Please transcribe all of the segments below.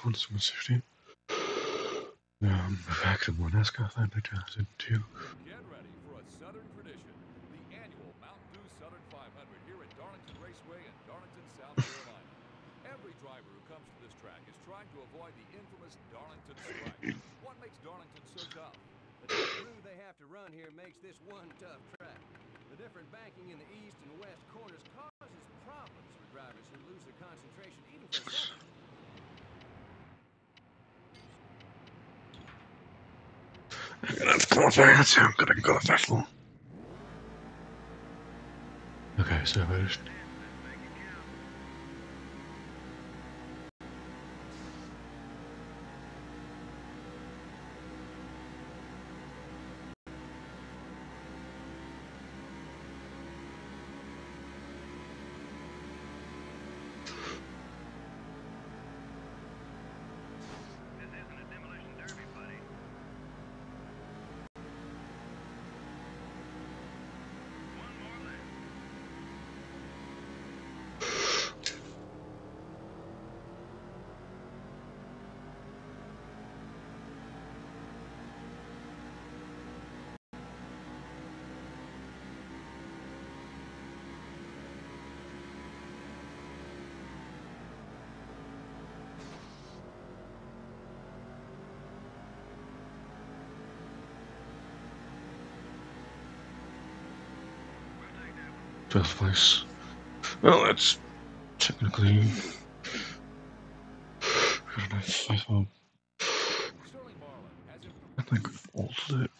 116. Um, the fact of Monesca authenticated too. Get ready for a Southern tradition. The annual Mountain Dew Southern 500 here at Darlington Raceway in Darlington, South Carolina. Every driver who comes to this track is trying to avoid the infamous Darlington stripe. what makes Darlington so tough? The crew they have to run here makes this one tough track. The different banking in the east and I'll take. I'm gonna go to. Okay, so I just 12th place. Well, that's technically I think I think all that.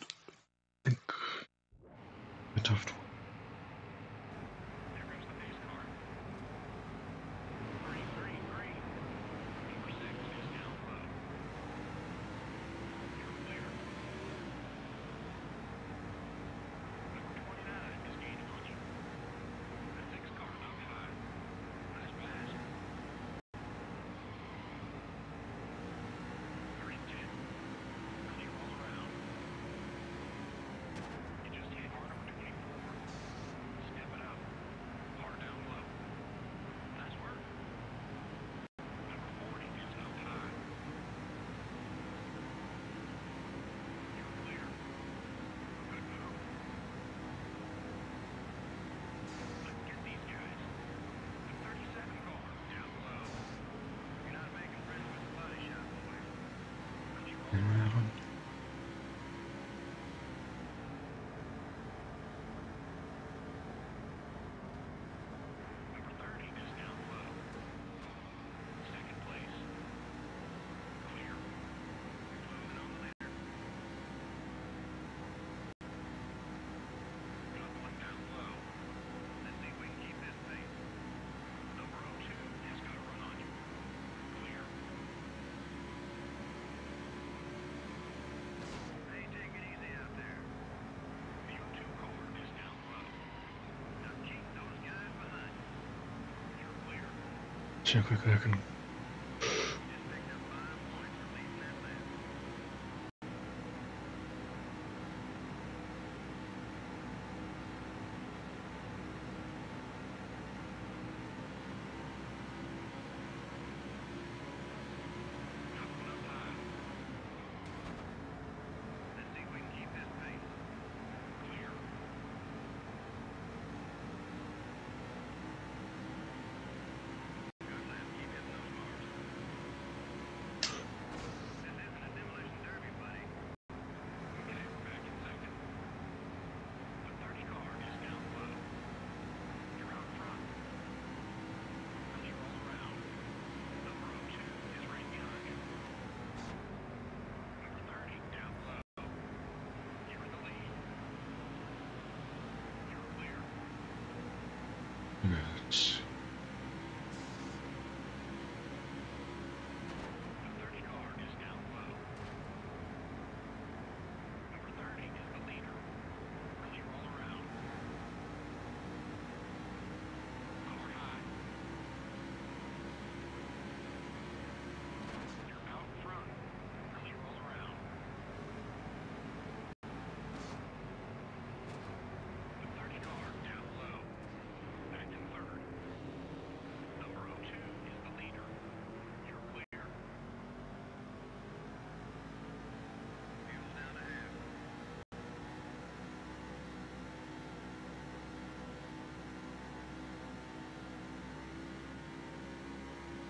Check with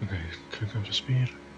Oké, okay, klik over de.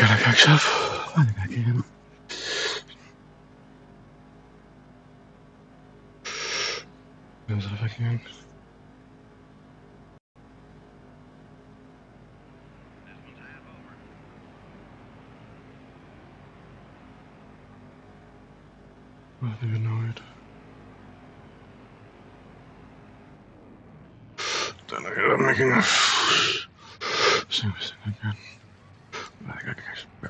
كلك اكشف انا قاعد انزل فاكين I think I know annoyed. Then I get up making a same thing again. I good, guys.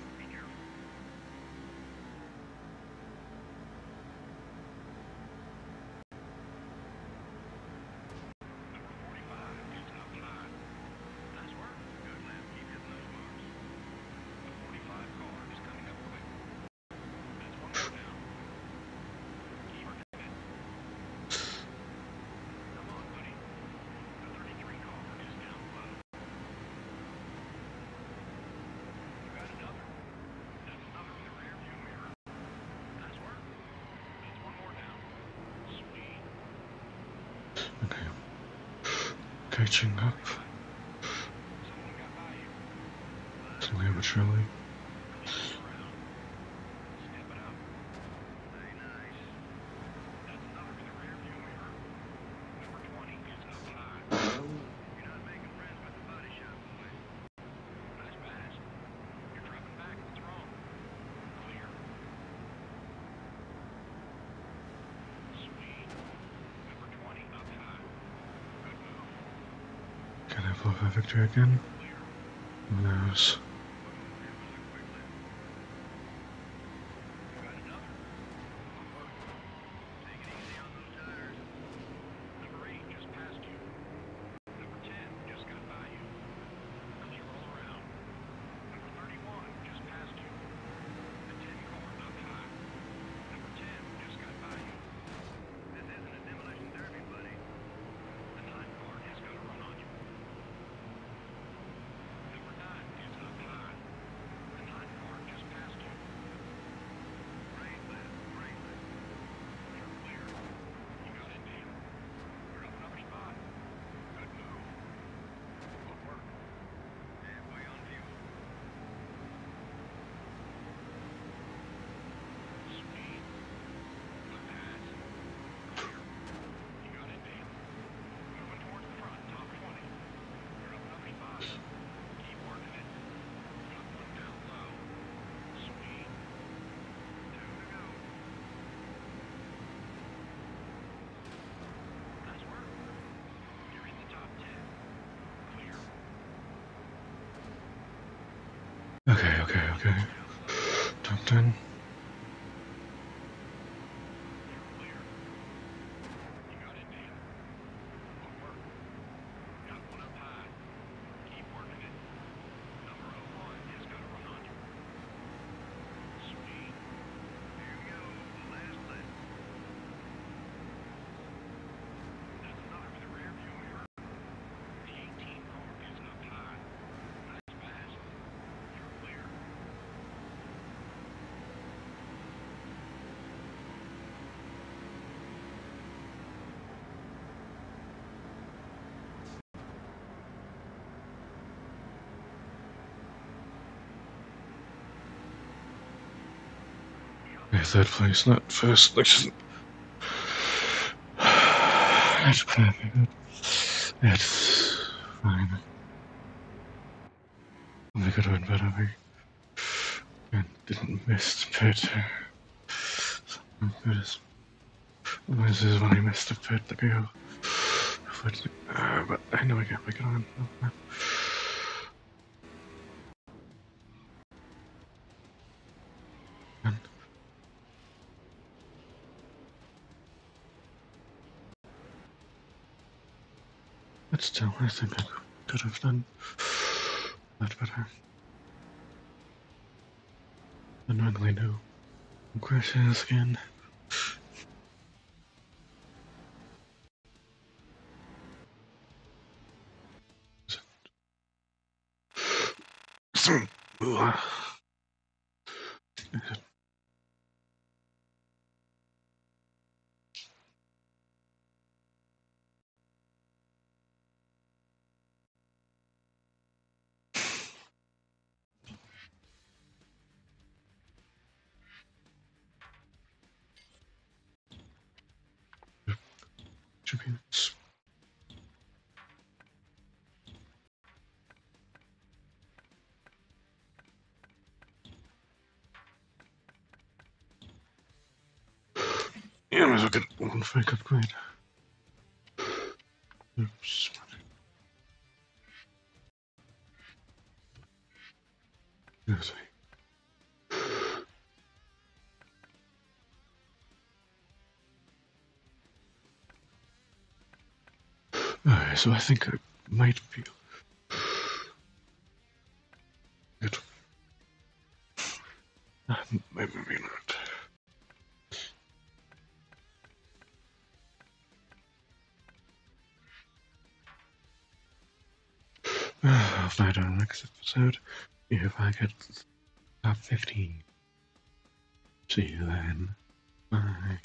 catching up. It's Limacelli. Can I pull that victory again? Who knows? Okay, okay, okay. Top 10. Third place, not first. Isn't. That's perfect. It's fine. We could have been better. And didn't miss the pit. This is when I missed the pit. The. Uh, but I know I make it on. But still, I think I could have done that better. Unknowingly no crashes again. As well get one fake upgrade. Oops. Yes, Alright, so I think I might be good. Uh, maybe not. I'll find out next episode if I get top 15. See you then. Bye.